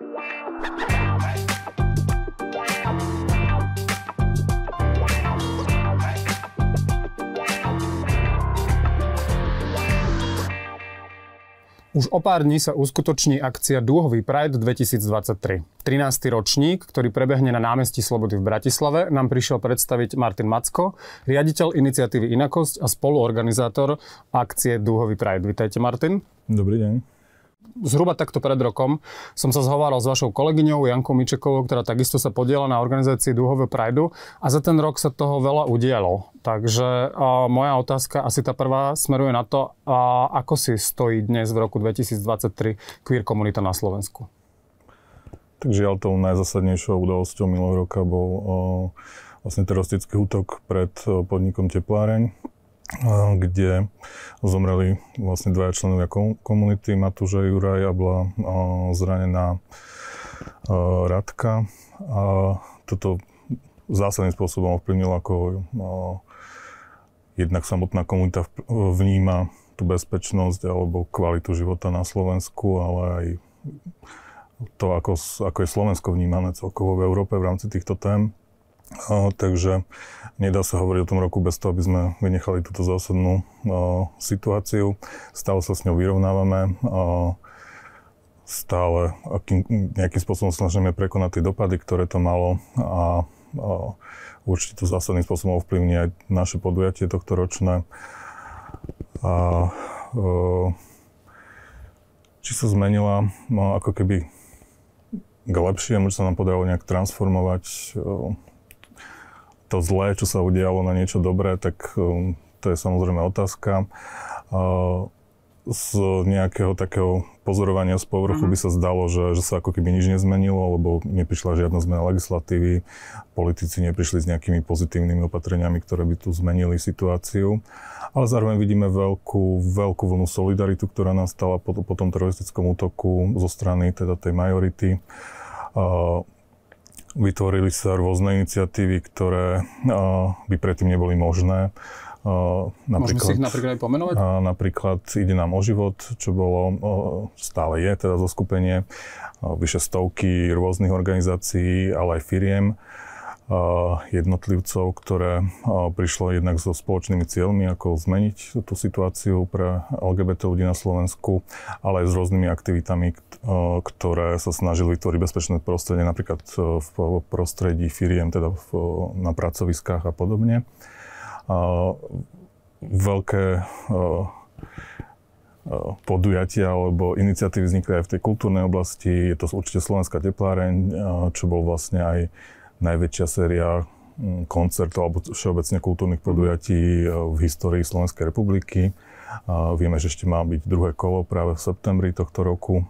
Už o pár dní sa uskutoční akcia Dúhový Pride 2023. 13. ročník, ktorý prebehne na námestí Slobody v Bratislave, nám prišiel predstaviť Martin Macko, riaditeľ iniciatívy Inakosť a spoluorganizátor akcie Dúhový Pride. Vítajte, Martin. Dobrý deň zhruba takto pred rokom som sa zhováral s vašou kolegyňou Jankou Mičekovou, ktorá takisto sa podiela na organizácii Dúhového Prideu a za ten rok sa toho veľa udialo. Takže a, moja otázka, asi tá prvá, smeruje na to, a, ako si stojí dnes v roku 2023 queer komunita na Slovensku. Takže ale tou najzasadnejšou udalosťou minulého roka bol o, vlastne teroristický útok pred podnikom Tepláreň, kde zomreli vlastne dvaja členovia komunity, Matúš a Juraj a bola zranená Radka. A toto zásadným spôsobom ovplyvnilo, ako jednak samotná komunita vníma tú bezpečnosť alebo kvalitu života na Slovensku, ale aj to, ako, ako je Slovensko vnímané celkovo v Európe v rámci týchto tém. Takže nedá sa hovoriť o tom roku bez toho, aby sme vynechali túto zásadnú situáciu. Stále sa s ňou vyrovnávame. Stále akým, nejakým spôsobom snažíme prekonať tie dopady, ktoré to malo a, a určite to zásadným spôsobom ovplyvní aj naše podujatie tohto ročné. A, o, či sa zmenila no, ako keby k lepšiemu, že sa nám podarilo nejak transformovať to zlé, čo sa udialo na niečo dobré, tak um, to je samozrejme otázka. Z nejakého takého pozorovania z povrchu mm-hmm. by sa zdalo, že, že sa ako keby nič nezmenilo, lebo neprišla žiadna zmena legislatívy, politici neprišli s nejakými pozitívnymi opatreniami, ktoré by tu zmenili situáciu. Ale zároveň vidíme veľkú, veľkú vlnu solidaritu, ktorá nastala po, po tom teroristickom útoku zo strany teda tej majority. Vytvorili sa rôzne iniciatívy, ktoré by predtým neboli možné. Napríklad, Môžeme si ich napríklad aj pomenovať? Napríklad Ide nám o život, čo bolo, stále je teda zo skupenie, vyše stovky rôznych organizácií, ale aj firiem jednotlivcov, ktoré prišlo jednak so spoločnými cieľmi, ako zmeniť tú situáciu pre LGBT ľudí na Slovensku, ale aj s rôznymi aktivitami, ktoré sa snažili vytvoriť bezpečné prostredie, napríklad v prostredí firiem, teda na pracoviskách a podobne. Veľké podujatia alebo iniciatívy vznikli aj v tej kultúrnej oblasti. Je to určite Slovenská tepláreň, čo bol vlastne aj najväčšia séria mm, koncertov alebo všeobecne kultúrnych podujatí e, v histórii Slovenskej republiky. A vieme, že ešte má byť druhé kolo práve v septembri tohto roku.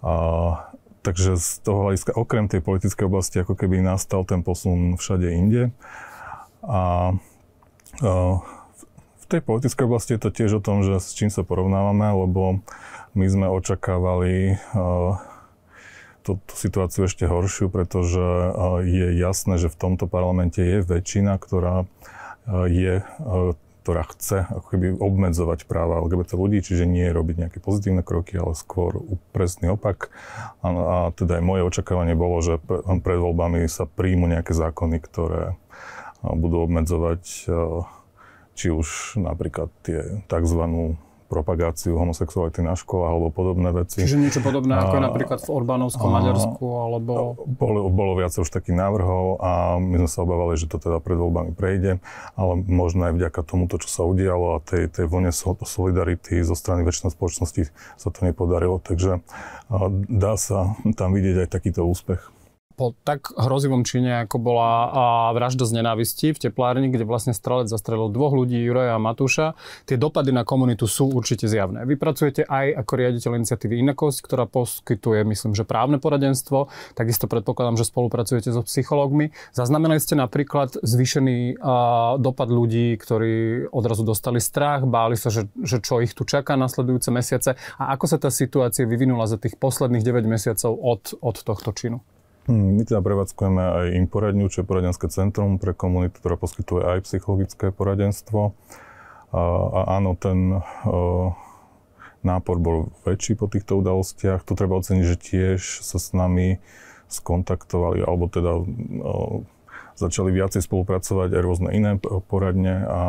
A, takže z toho hľadiska, okrem tej politickej oblasti, ako keby nastal ten posun všade inde. A, v tej politickej oblasti je to tiež o tom, že s čím sa porovnávame, lebo my sme očakávali tú, tú situáciu ešte horšiu, pretože je jasné, že v tomto parlamente je väčšina, ktorá je ktorá chce ako keby obmedzovať práva LGBT ľudí, čiže nie robiť nejaké pozitívne kroky, ale skôr presný opak. A, a teda aj moje očakávanie bolo, že pre, pred voľbami sa príjmu nejaké zákony, ktoré budú obmedzovať či už napríklad tie tzv propagáciu homosexuality na školách alebo podobné veci. Čiže niečo podobné a, ako je napríklad v Orbánovskom Maďarsku alebo... Bolo, bolo viac už takých návrhov a my sme sa obávali, že to teda pred voľbami prejde, ale možno aj vďaka tomuto, čo sa udialo a tej, tej vlne solidarity zo strany väčšinou spoločnosti sa to nepodarilo. Takže dá sa tam vidieť aj takýto úspech po tak hrozivom čine, ako bola vražda z nenávisti v teplárni, kde vlastne strelec zastrelil dvoch ľudí, Juraja a Matúša, tie dopady na komunitu sú určite zjavné. Vy pracujete aj ako riaditeľ iniciatívy Inakosť, ktorá poskytuje, myslím, že právne poradenstvo. Takisto predpokladám, že spolupracujete so psychológmi. Zaznamenali ste napríklad zvýšený dopad ľudí, ktorí odrazu dostali strach, báli sa, že, že čo ich tu čaká nasledujúce mesiace a ako sa tá situácia vyvinula za tých posledných 9 mesiacov od, od tohto činu? Hm, my teda prevádzkujeme aj im poradňu, čo je poradenské centrum pre komunitu, ktorá poskytuje aj psychologické poradenstvo. A, a áno, ten, nápor bol väčší po týchto udalostiach. To treba oceniť, že tiež sa s nami skontaktovali, alebo teda začali viacej spolupracovať aj rôzne iné poradne a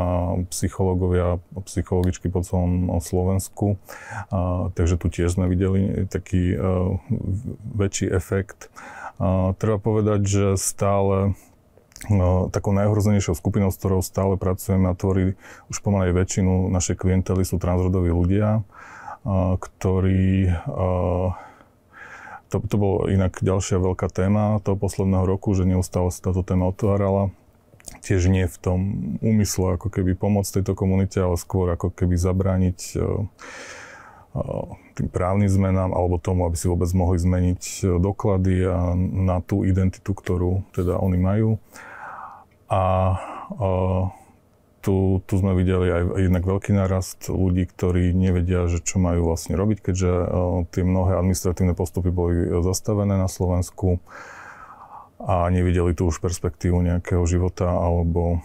psychológovia, psychologičky po celom Slovensku. A, takže tu tiež sme videli taký a, väčší efekt. Treba povedať, že stále no, takou najhrozenejšou skupinou, s ktorou stále pracujeme a tvorí už pomaly väčšinu našej klientely sú transrodoví ľudia, ktorí to, to bolo inak ďalšia veľká téma toho posledného roku, že neustále sa táto téma otvárala. Tiež nie v tom úmysle ako keby pomôcť tejto komunite, ale skôr ako keby zabrániť uh, tým právnym zmenám alebo tomu, aby si vôbec mohli zmeniť uh, doklady na tú identitu, ktorú teda oni majú. A tu, tu sme videli aj jednak veľký nárast ľudí, ktorí nevedia, že čo majú vlastne robiť, keďže tie mnohé administratívne postupy boli zastavené na Slovensku a nevideli tu už perspektívu nejakého života alebo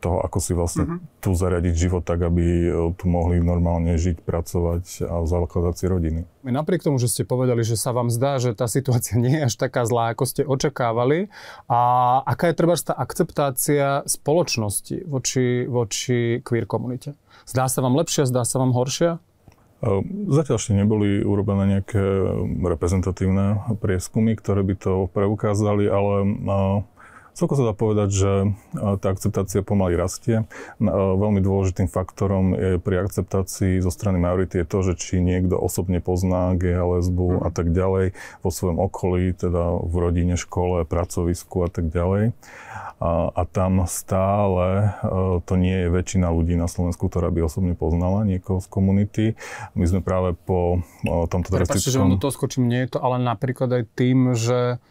toho, ako si vlastne uh-huh. tu zariadiť život tak, aby e, tu mohli normálne žiť, pracovať a zakladať si rodiny. Napriek tomu, že ste povedali, že sa vám zdá, že tá situácia nie je až taká zlá, ako ste očakávali, a aká je treba tá akceptácia spoločnosti voči, voči queer komunite? Zdá sa vám lepšia, zdá sa vám horšia? E, zatiaľ ešte neboli urobené nejaké reprezentatívne prieskumy, ktoré by to preukázali, ale e, Celko sa dá povedať, že e, tá akceptácia pomaly rastie. E, veľmi dôležitým faktorom je pri akceptácii zo strany majority je to, že či niekto osobne pozná gay a lesbu a tak ďalej vo svojom okolí, teda v rodine, škole, pracovisku a tak ďalej. A, a tam stále e, to nie je väčšina ľudí na Slovensku, ktorá by osobne poznala niekoho z komunity. My sme práve po tomto Prepačte, že vám do toho skočím, nie je to ale napríklad aj tým, že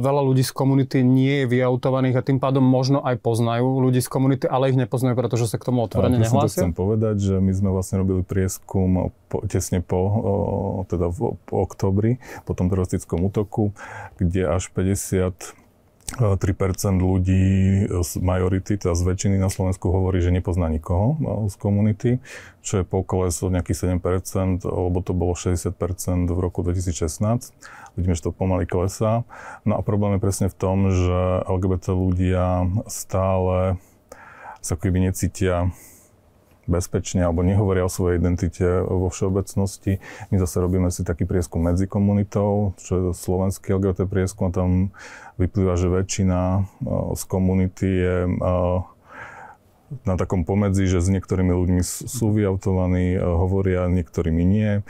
veľa ľudí z komunity nie je vyautovaných a tým pádom možno aj poznajú ľudí z komunity, ale ich nepoznajú, pretože sa k tomu otvorene ja, nehlásia? chcem povedať, že my sme vlastne robili prieskum po, tesne po, o, teda v, po oktobri, po tom teroristickom útoku, kde až 50 3% ľudí z majority, teda z väčšiny na Slovensku hovorí, že nepozná nikoho z komunity, čo je pokles o nejakých 7%, lebo to bolo 60% v roku 2016. Vidíme, že to pomaly klesá. No a problém je presne v tom, že LGBT ľudia stále sa keby necítia bezpečne alebo nehovoria o svojej identite vo všeobecnosti. My zase robíme si taký prieskum medzi komunitou, čo je slovenský LGBT prieskum tam vyplýva, že väčšina z komunity je na takom pomedzi, že s niektorými ľuďmi sú vyautovaní, hovoria, niektorými nie.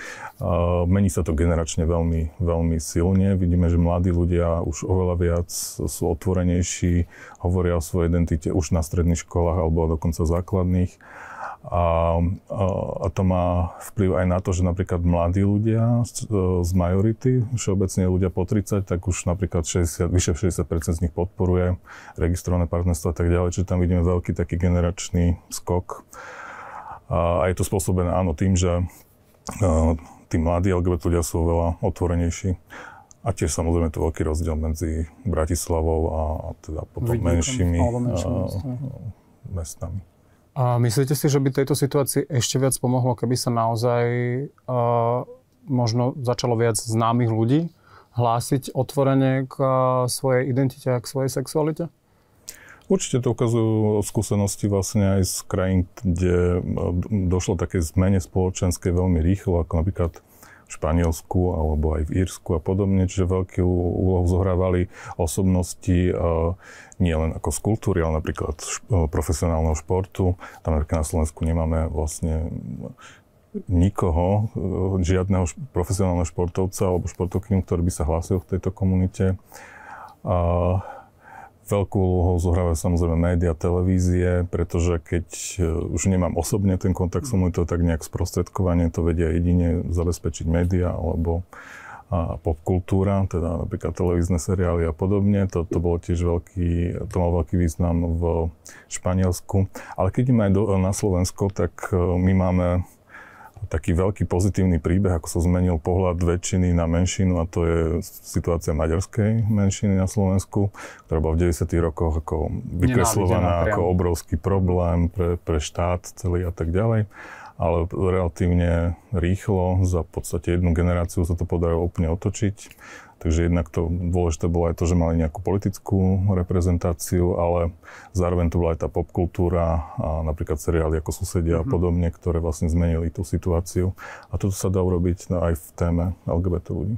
Mení sa to generačne veľmi, veľmi silne. Vidíme, že mladí ľudia už oveľa viac sú otvorenejší, hovoria o svojej identite už na stredných školách alebo dokonca základných. A, a, to má vplyv aj na to, že napríklad mladí ľudia z, z majority, všeobecne ľudia po 30, tak už napríklad 60, vyše 60% z nich podporuje registrované partnerstvo a tak ďalej, čiže tam vidíme veľký taký generačný skok. A, a je to spôsobené áno tým, že a, tí mladí LGBT ľudia sú veľa otvorenejší. A tiež samozrejme tu veľký rozdiel medzi Bratislavou a, a teda potom menšími, menšími mestami. A myslíte si, že by tejto situácii ešte viac pomohlo, keby sa naozaj uh, možno začalo viac známych ľudí hlásiť otvorene k uh, svojej identite a k svojej sexualite? Určite to ukazujú skúsenosti vlastne aj z krajín, kde došlo také zmene spoločenské veľmi rýchlo, ako napríklad Španielsku alebo aj v Írsku a podobne, čiže veľkú úlohu zohrávali osobnosti e, nie len ako z kultúry, ale napríklad e, profesionálneho športu. Tam na Slovensku nemáme vlastne nikoho, e, žiadneho profesionálneho športovca alebo športovkyňu, ktorý by sa hlásil v tejto komunite. Veľkú úlohu zohrávajú samozrejme médiá, televízie, pretože keď e, už nemám osobne ten kontakt mnou, to tak nejak sprostredkovanie to vedia jedine zabezpečiť médiá alebo a popkultúra, teda napríklad televízne seriály a podobne. To, to bolo tiež veľký, to mal veľký význam v Španielsku. Ale keď ideme aj do, na Slovensko, tak e, my máme taký veľký pozitívny príbeh, ako sa zmenil pohľad väčšiny na menšinu a to je situácia maďarskej menšiny na Slovensku, ktorá bola v 90. rokoch ako vykreslovaná ako obrovský problém pre, pre štát celý a tak ďalej. Ale relatívne rýchlo, za podstate jednu generáciu sa to podarilo úplne otočiť. Takže jednak to dôležité bolo aj to, že mali nejakú politickú reprezentáciu, ale zároveň to bola aj tá popkultúra a napríklad seriály ako Susedia mm-hmm. a mhm. podobne, ktoré vlastne zmenili tú situáciu. A toto sa dá urobiť aj v téme LGBT ľudí.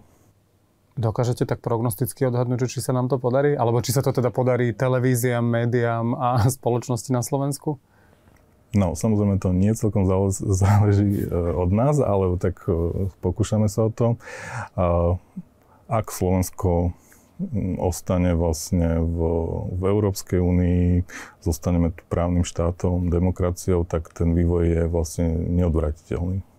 Dokážete tak prognosticky odhadnúť, či sa nám to podarí? Alebo či sa to teda podarí televíziám, médiám a spoločnosti na Slovensku? No, samozrejme to nie celkom záleží e, od nás, ale tak e, pokúšame sa o to ak Slovensko mm, ostane vlastne v, v Európskej únii, zostaneme tu právnym štátom, demokraciou, tak ten vývoj je vlastne neodvratiteľný.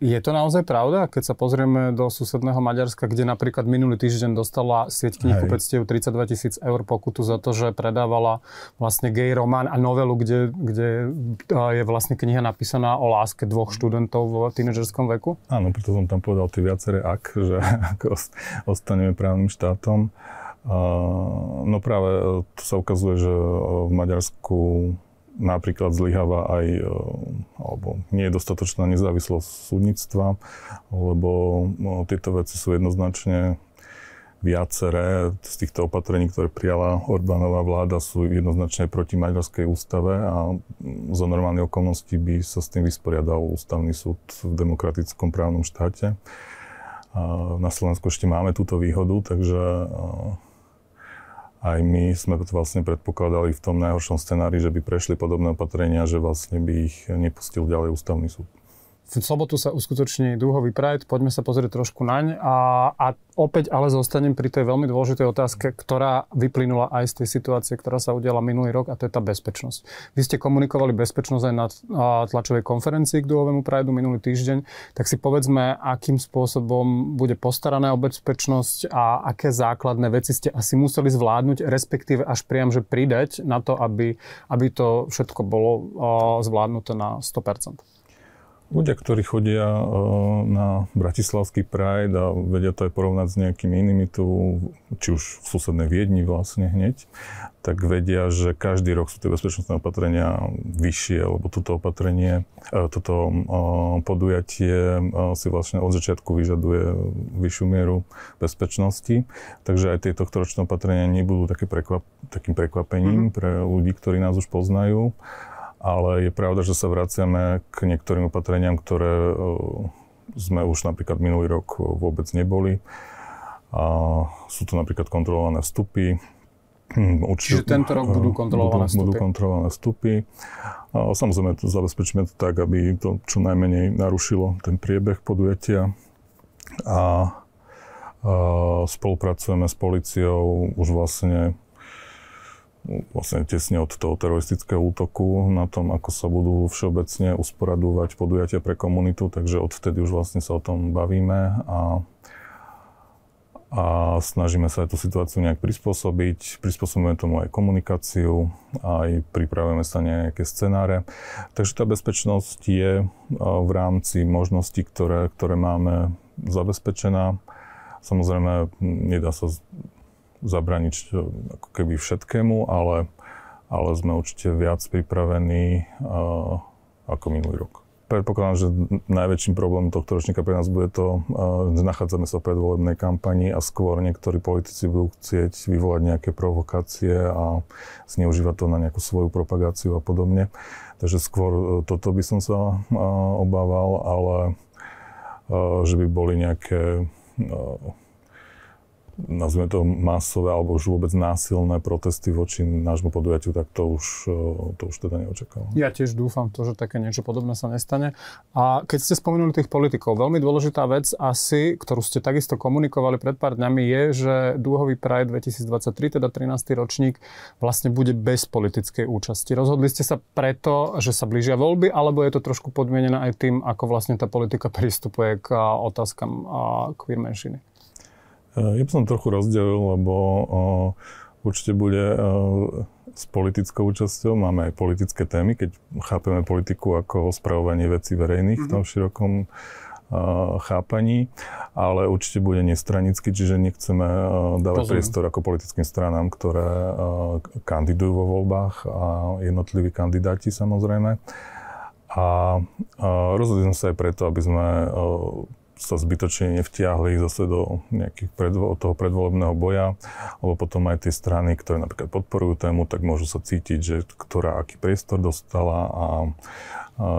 Je to naozaj pravda? Keď sa pozrieme do susedného Maďarska, kde napríklad minulý týždeň dostala sieť knihkupectiev 32 tisíc eur pokutu za to, že predávala vlastne gay román a novelu, kde, kde je vlastne kniha napísaná o láske dvoch študentov v tínedžerskom veku? Áno, preto som tam povedal tie viaceré ak, že ak ostaneme právnym štátom. No práve to sa ukazuje, že v Maďarsku napríklad zlyháva aj, e, alebo nie je dostatočná nezávislosť súdnictva, lebo no, tieto veci sú jednoznačne viaceré z týchto opatrení, ktoré prijala Orbánová vláda, sú jednoznačne proti Maďarskej ústave a za normálne okolnosti by sa s tým vysporiadal ústavný súd v demokratickom právnom štáte. Na Slovensku ešte máme túto výhodu, takže aj my sme vlastne predpokladali v tom najhoršom scenári, že by prešli podobné opatrenia, že vlastne by ich nepustil ďalej ústavný súd. V sobotu sa uskutoční dúhový Pride, poďme sa pozrieť trošku naň a, a opäť ale zostanem pri tej veľmi dôležitej otázke, ktorá vyplynula aj z tej situácie, ktorá sa udiala minulý rok a to je tá bezpečnosť. Vy ste komunikovali bezpečnosť aj na tlačovej konferencii k dúhovému Prideu minulý týždeň, tak si povedzme, akým spôsobom bude postarané o bezpečnosť a aké základné veci ste asi museli zvládnuť, respektíve až priam, že pridať na to, aby, aby to všetko bolo zvládnuté na 100%. Ľudia, ktorí chodia e, na Bratislavský Pride a vedia to aj porovnať s nejakými inými tu, či už v susednej Viedni vlastne hneď, tak vedia, že každý rok sú tie bezpečnostné opatrenia vyššie, lebo toto opatrenie, e, toto e, podujatie si vlastne od začiatku vyžaduje vyššiu mieru bezpečnosti. Takže aj tieto tohtoročné opatrenia nebudú také prekvap, takým prekvapením mm-hmm. pre ľudí, ktorí nás už poznajú ale je pravda, že sa vraciame k niektorým opatreniam, ktoré e, sme už napríklad minulý rok vôbec neboli. A sú to napríklad kontrolované vstupy. Hm, určite, Čiže tento rok budú kontrolované budú, vstupy? Budú kontrolované vstupy. A samozrejme to zabezpečíme to tak, aby to čo najmenej narušilo ten priebeh podujatia. A, a spolupracujeme s policiou už vlastne vlastne tesne od toho teroristického útoku na tom, ako sa budú všeobecne usporadúvať podujatia pre komunitu, takže odvtedy už vlastne sa o tom bavíme a, a snažíme sa aj tú situáciu nejak prispôsobiť. Prispôsobujeme tomu aj komunikáciu, aj pripravujeme sa nejaké scenáre. Takže tá bezpečnosť je v rámci možností, ktoré, ktoré máme zabezpečená. Samozrejme, nedá sa zabraniť e, ako keby všetkému, ale, ale sme určite viac pripravení uh, ako minulý rok. Predpokladám, že najväčším problémom tohto ročníka pre nás bude to, uh, že nachádzame sa v predvolebnej kampani a skôr niektorí politici budú chcieť vyvolať nejaké provokácie a zneužívať to na nejakú svoju propagáciu a podobne. Takže skôr toto by som sa uh, obával, ale že by boli nejaké nazvime to masové alebo už vôbec násilné protesty voči nášmu podujatiu, tak to už, e, to už teda neočakávam. Ja tiež dúfam to, že také niečo podobné sa nestane. A keď ste spomenuli tých politikov, veľmi dôležitá vec asi, ktorú ste takisto komunikovali pred pár dňami, je, že dúhový Pride 2023, teda 13. ročník, vlastne bude bez politickej účasti. Rozhodli ste sa preto, že sa blížia voľby, alebo je to trošku podmienené aj tým, ako vlastne tá politika pristupuje k otázkam queer menšiny? Ja by som trochu rozdelil, lebo určite bude s politickou účasťou. Máme aj politické témy, keď chápeme politiku ako spravovanie vecí verejných mm-hmm. v tom mhm. širokom chápaní, ale určite bude nestranický, čiže nechceme dávať Pozor. priestor ako politickým stranám, ktoré kandidujú vo voľbách a jednotliví kandidáti samozrejme. A, a rozhodli sme sa aj preto, aby sme sa zbytočne nevtiahli zase do nejakých predvo- toho predvolebného boja, lebo potom aj tie strany, ktoré napríklad podporujú tému, tak môžu sa cítiť, že ktorá aký priestor dostala a, a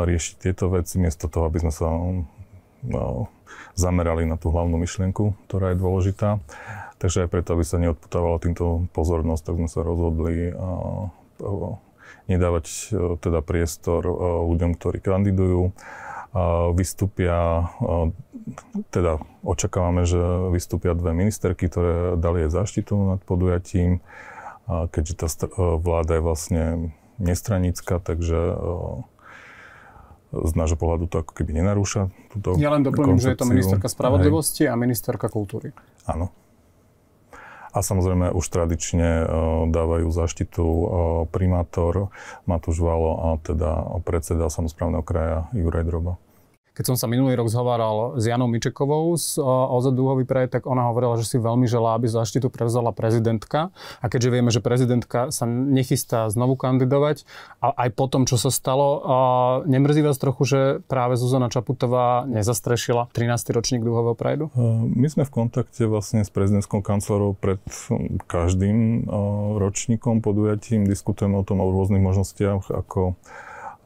riešiť tieto veci, miesto toho, aby sme sa no, zamerali na tú hlavnú myšlienku, ktorá je dôležitá. Takže aj preto, aby sa neodputávala týmto pozornosť, tak sme sa rozhodli a, a, nedávať teda priestor ľuďom, ktorí kandidujú vystúpia, teda očakávame, že vystúpia dve ministerky, ktoré dali aj záštitu nad podujatím, keďže tá vláda je vlastne nestranická, takže z nášho pohľadu to ako keby nenarúša túto Ja len doplním, že je to ministerka spravodlivosti Hej. a ministerka kultúry. Áno. A samozrejme už tradične dávajú zaštitu primátor Matúš Valo a teda predseda samozprávneho kraja Juraj Droba. Keď som sa minulý rok zhováral s Janou Mičekovou z OZ Dúhový praj, tak ona hovorila, že si veľmi želá, aby zaštitu prevzala prezidentka. A keďže vieme, že prezidentka sa nechystá znovu kandidovať, a aj po tom, čo sa stalo, nemrzí vás trochu, že práve Zuzana Čaputová nezastrešila 13. ročník Dúhového prajdu? My sme v kontakte vlastne s prezidentskou kancelárou pred každým ročníkom podujatím. Diskutujeme o tom o rôznych možnostiach, ako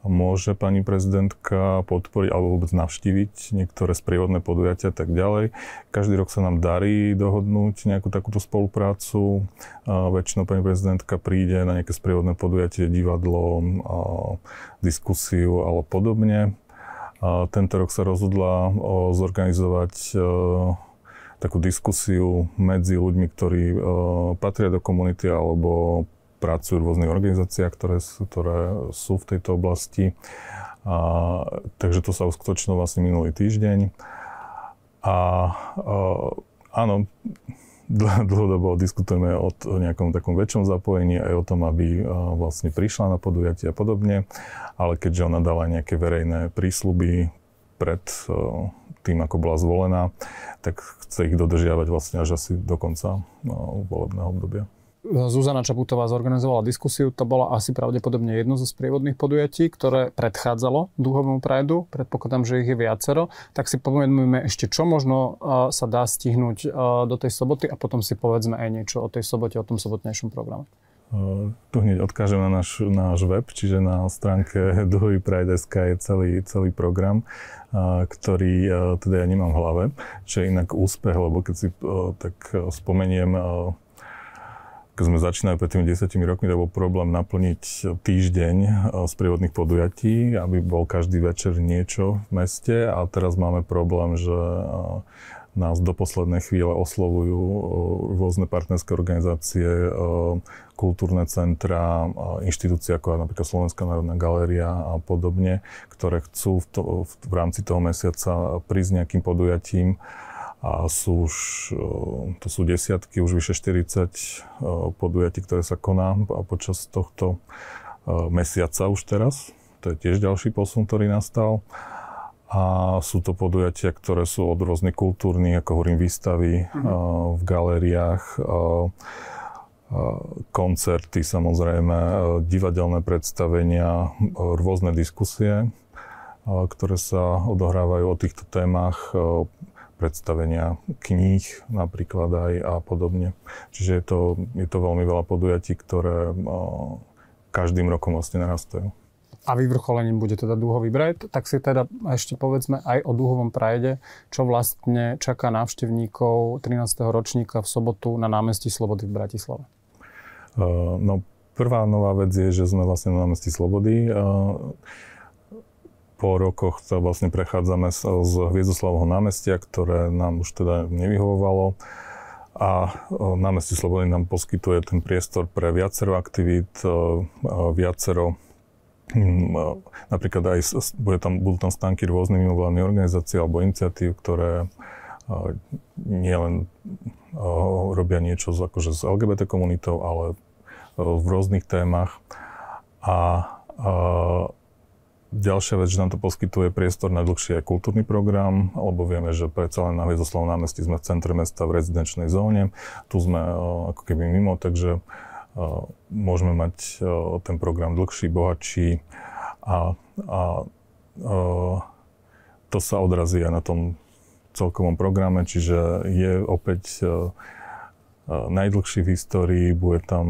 môže pani prezidentka podporiť alebo vôbec navštíviť niektoré sprievodné podujatia a tak ďalej. Každý rok sa nám darí dohodnúť nejakú takúto spoluprácu. Väčšinou pani prezidentka príde na nejaké sprievodné podujatie, divadlo, diskusiu alebo podobne. Tento rok sa rozhodla zorganizovať takú diskusiu medzi ľuďmi, ktorí patria do komunity alebo pracujú v rôznych organizáciách, ktoré, ktoré sú v tejto oblasti. A, takže to sa uskutočnilo vlastne minulý týždeň. A, a áno, dlhodobo diskutujeme o, o nejakom takom väčšom zapojení aj o tom, aby vlastne prišla na podujatie a podobne, ale keďže ona dala nejaké verejné prísľuby pred tým, ako bola zvolená, tak chce ich dodržiavať vlastne až asi do konca volebného obdobia. Zuzana Čaputová zorganizovala diskusiu, to bola asi pravdepodobne jedno zo sprievodných podujatí, ktoré predchádzalo Dúhovému prajdu, predpokladám, že ich je viacero, tak si povedme ešte, čo možno sa dá stihnúť do tej soboty a potom si povedzme aj niečo o tej sobote, o tom sobotnejšom programe. Tu hneď odkážem na náš, náš web, čiže na stránke Duhový Pride.sk je celý, celý program, ktorý teda ja nemám v hlave, čo je inak úspech, lebo keď si tak spomeniem keď sme začínali pred tými desiatimi rokmi, to bol problém naplniť týždeň eh, z prírodných podujatí, aby bol každý večer niečo v meste. A teraz máme problém, že eh, nás do poslednej chvíle oslovujú eh, rôzne partnerské organizácie, kultúrne centra, inštitúcie ako napríklad Slovenská národná galéria a podobne, ktoré chcú v, to, v rámci toho mesiaca prísť nejakým podujatím a sú už, to sú desiatky, už vyše 40 podujatí, ktoré sa koná počas tohto mesiaca už teraz. To je tiež ďalší posun, ktorý nastal. A sú to podujatia, ktoré sú od rôznych kultúrnych, ako hovorím, výstavy mm-hmm. v galériách, koncerty samozrejme, divadelné predstavenia, rôzne diskusie, ktoré sa odohrávajú o týchto témach predstavenia kníh napríklad aj a podobne. Čiže je to, je to veľmi veľa podujatí, ktoré každým rokom vlastne narastajú. A vyvrcholením bude teda dúhový Pride, tak si teda ešte povedzme aj o dúhovom Pride, čo vlastne čaká návštevníkov 13. ročníka v sobotu na námestí Slobody v Bratislave. Uh, no, prvá nová vec je, že sme vlastne na námestí Slobody. Uh, po rokoch sa vlastne prechádzame z Hviezdoslavovho námestia, ktoré nám už teda nevyhovovalo a námestie Slobody nám poskytuje ten priestor pre viacero aktivít, viacero hm, napríklad aj bude tam, budú tam stánky rôznych mimovládnych organizácií alebo iniciatív, ktoré nielen robia niečo z, akože s LGBT komunitou, ale v rôznych témach. A, a Ďalšia vec, že nám to poskytuje priestor na dlhší aj kultúrny program, lebo vieme, že predsa len na Hviezdoslavom námestí sme v centre mesta v rezidenčnej zóne, tu sme ako keby mimo, takže môžeme mať ten program dlhší, bohatší a, a to sa odrazí aj na tom celkovom programe, čiže je opäť najdlhší v histórii, bude tam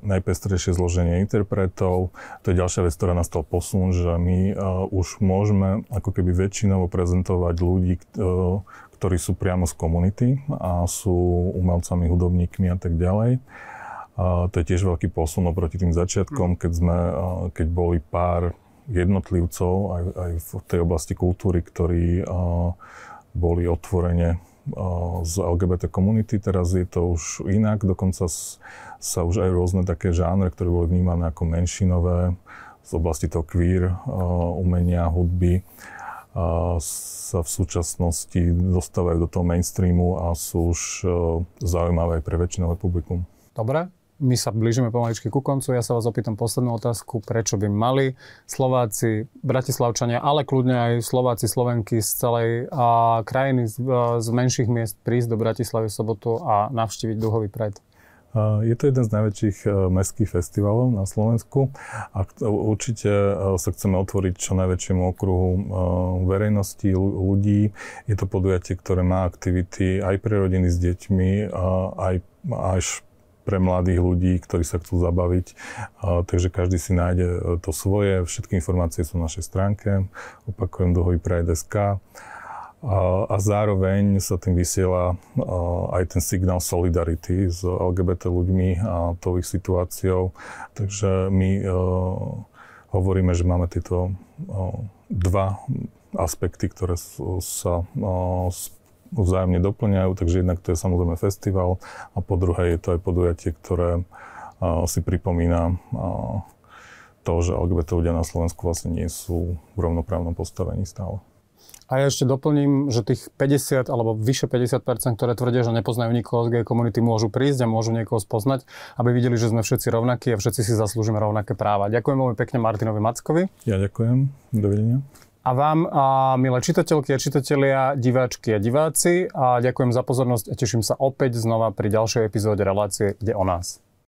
najpestrejšie zloženie interpretov. To je ďalšia vec, ktorá nastal posun, že my už môžeme ako keby väčšinovo prezentovať ľudí, ktorí sú priamo z komunity a sú umelcami, hudobníkmi a tak ďalej. To je tiež veľký posun oproti tým začiatkom, keď, sme, keď boli pár jednotlivcov aj, aj v tej oblasti kultúry, ktorí boli otvorene z LGBT komunity, teraz je to už inak, dokonca sa už aj rôzne také žánre, ktoré boli vnímané ako menšinové, z oblasti toho queer umenia, hudby, sa v súčasnosti dostávajú do toho mainstreamu a sú už zaujímavé aj pre väčšinové publikum. Dobre, my sa blížime pomaličky ku koncu. Ja sa vás opýtam poslednú otázku, prečo by mali Slováci, Bratislavčania, ale kľudne aj Slováci, Slovenky z celej a, krajiny z, z menších miest prísť do Bratislavy v sobotu a navštíviť Duhový Pride? Je to jeden z najväčších mestských festivalov na Slovensku a určite sa chceme otvoriť čo najväčšiemu okruhu verejnosti, ľudí. Je to podujatie, ktoré má aktivity aj pre rodiny s deťmi, aj až pre mladých ľudí, ktorí sa chcú zabaviť. Takže každý si nájde e, to svoje. Všetky informácie sú na našej stránke. Opakujem dohový Pride.sk. A zároveň sa tým vysiela aj ten signál solidarity s LGBT ľuďmi a tou ich situáciou. Takže my e, hovoríme, že máme tieto e, dva aspekty, ktoré sa vzájomne doplňajú, takže jednak to je samozrejme festival a po druhé je to aj podujatie, ktoré si pripomína to, že LGBT ľudia na Slovensku vlastne nie sú v rovnoprávnom postavení stále. A ja ešte doplním, že tých 50 alebo vyše 50% ktoré tvrdia, že nepoznajú nikoho z gay komunity, môžu prísť a môžu niekoho spoznať, aby videli, že sme všetci rovnakí a všetci si zaslúžime rovnaké práva. Ďakujem veľmi pekne Martinovi Mackovi. Ja ďakujem. Dovidenia a vám, a milé čitateľky a čitatelia, diváčky a diváci, a ďakujem za pozornosť a teším sa opäť znova pri ďalšej epizóde relácie Ide o nás.